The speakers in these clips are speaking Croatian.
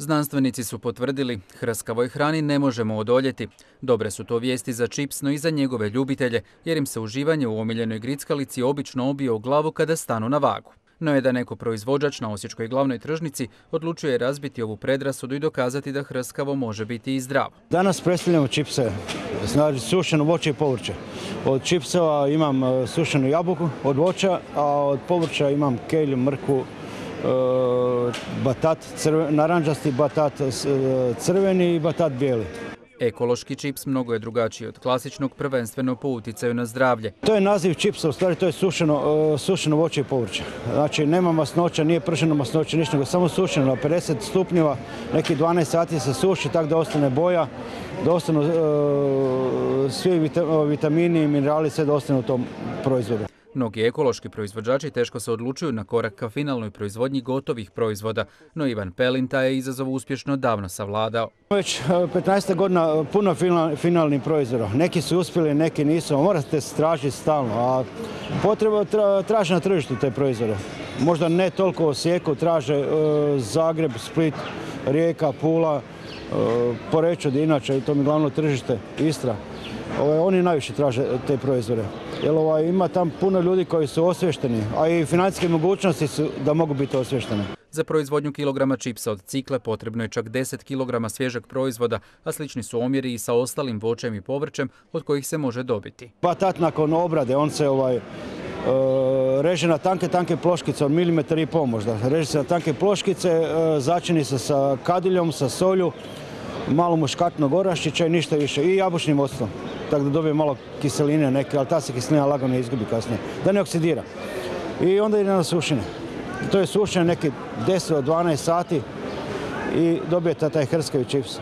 Znanstvenici su potvrdili, hrskavoj hrani ne možemo odoljeti. Dobre su to vijesti za čips, no i za njegove ljubitelje, jer im se uživanje u omiljenoj grickalici obično obije u glavu kada stanu na vagu. No je da neko proizvođač na Osječkoj glavnoj tržnici odlučuje razbiti ovu predrasudu i dokazati da hrskavo može biti i zdravo. Danas predstavljamo čipse, znači sušeno voće i povrće. Od čipseva imam e, sušenu jabuku od voća, a od povrća imam kelju, mrku, e, batat, naranđasti batat e, crveni i batat bijeli. Ekološki čips mnogo je drugačiji od klasičnog, prvenstveno po utjecaju na zdravlje. To je naziv čipsa, u stvari to je sušeno, sušeno voće i povrće. Znači nema masnoća, nije pršeno masnoća, ništa, nego samo sušeno na 50 stupnjeva, neki 12 sati se suši tako da ostane boja, da ostanu svi vitamini i minerali, sve da ostane u tom proizvodu. Mnogi ekološki proizvođači teško se odlučuju na korak ka finalnoj proizvodnji gotovih proizvoda, no Ivan Pelin taj je izazov uspješno davno savladao. Već 15 e, godina puno finalnih proizvoda. Neki su uspjeli, neki nisu. Morate se tražiti stalno, a potreba traže na tržištu te proizvode. Možda ne toliko Osijeku, traže e, Zagreb, Split, Rijeka, Pula, e, Porečod, inače, to mi glavno tržište, Istra. Ovaj, oni najviše traže te proizvode. Jer ovaj, ima tam puno ljudi koji su osvješteni, a i financijske mogućnosti su da mogu biti osvješteni. Za proizvodnju kilograma čipsa od cikle potrebno je čak 10 kilograma svježeg proizvoda, a slični su omjeri i sa ostalim voćem i povrćem od kojih se može dobiti. Patat nakon obrade, on se ovaj, e, reže na tanke, tanke ploškice od milimetar i pol možda. Reže se na tanke ploškice, e, začini se sa kadiljom, sa solju, malo muškatnog oraščića i ništa više. I jabučnim octom tako da dobije malo kiseline neke, ali ta se kiselina lagano izgubi kasnije, da ne oksidira. I onda ide na sušine. To je sušenje neki 10 od 12 sati i dobijete taj hrskavi čips.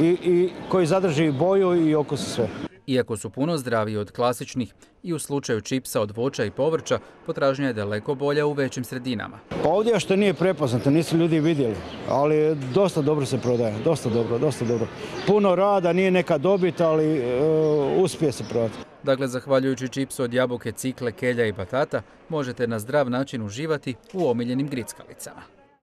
I, I koji zadrži boju i okus sve. Iako su puno zdraviji od klasičnih i u slučaju čipsa od voća i povrća, potražnja je daleko bolja u većim sredinama. Pa ovdje što nije prepoznato, nisu ljudi vidjeli, ali dosta dobro se prodaje, dosta dobro, dosta dobro. Puno rada, nije neka dobit, ali e, uspije se prodati. Dakle, zahvaljujući čipsu od jabuke, cikle, kelja i batata, možete na zdrav način uživati u omiljenim grickalicama.